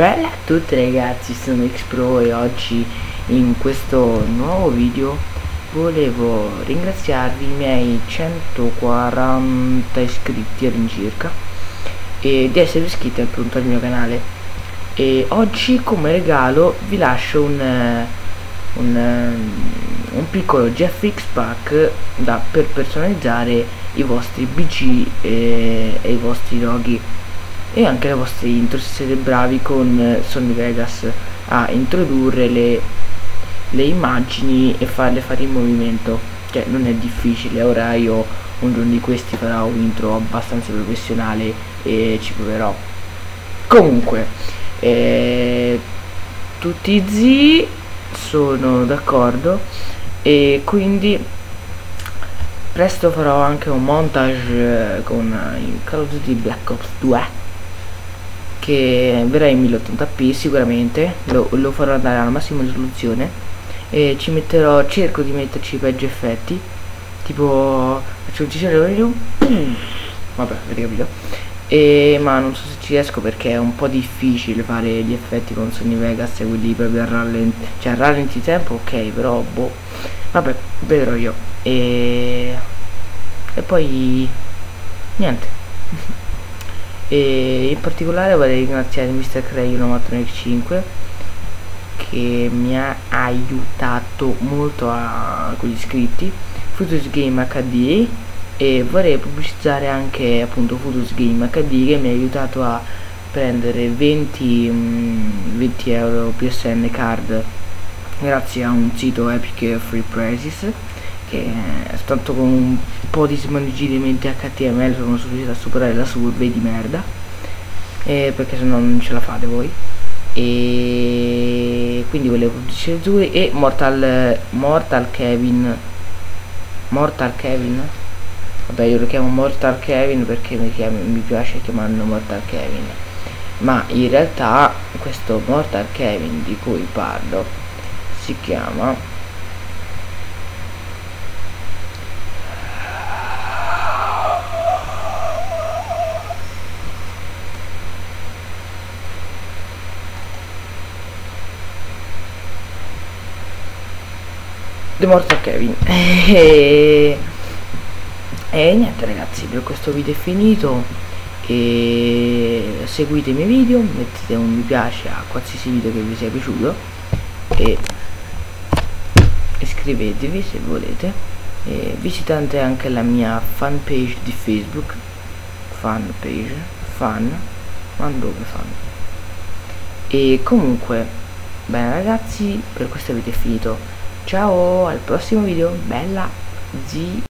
Bella a tutti ragazzi, sono Xpro e oggi in questo nuovo video volevo ringraziarvi i miei 140 iscritti all'incirca e di essere iscritti appunto al mio canale. E oggi come regalo vi lascio un, un, un piccolo GFX pack da, per personalizzare i vostri BG e, e i vostri loghi e anche le vostre intro se siete bravi con eh, Sony Vegas a introdurre le, le immagini e farle fare in movimento. Che non è difficile ora io un giorno di questi farò un intro abbastanza professionale e ci proverò. Comunque eh, tutti zi sono d'accordo e quindi presto farò anche un montage eh, con il Call of Duty Black Ops 2 che verrà in 1080p sicuramente lo, lo farò andare alla massima risoluzione e ci metterò cerco di metterci peggio effetti tipo faccio un video vabbè avete capito? E, ma non so se ci riesco perché è un po' difficile fare gli effetti con Sony Vegas e quelli proprio a rallenti cioè a rallenti tempo ok però boh. Vabbè vedrò io. E, e poi niente e in particolare vorrei ringraziare Mr. Cray 195 che mi ha aiutato molto a, con gli iscritti Futus Game HD e vorrei pubblicizzare anche appunto Futus Game HD che mi ha aiutato a prendere 20, mm, 20 euro PSN card grazie a un sito Epic Free Prices che soltanto con un po' di smanigimenti HTML sono riuscito a superare la survey di merda. Eh, perché se no non ce la fate voi. E quindi volevo pubblicizzare e Mortal Mortal Kevin. Mortal Kevin? Vabbè io lo chiamo Mortal Kevin perché mi, chiamo, mi piace chiamarlo Mortal Kevin. Ma in realtà questo Mortal Kevin di cui parlo si chiama The Mortal Kevin. E, e niente ragazzi per questo video è finito. E seguite i miei video mettete un mi piace a qualsiasi video che vi sia piaciuto. E iscrivetevi se volete. E visitate anche la mia fan page di facebook. Fan page fan ma dove fan. E comunque bene ragazzi per questo video è finito ciao al prossimo video. Bella zi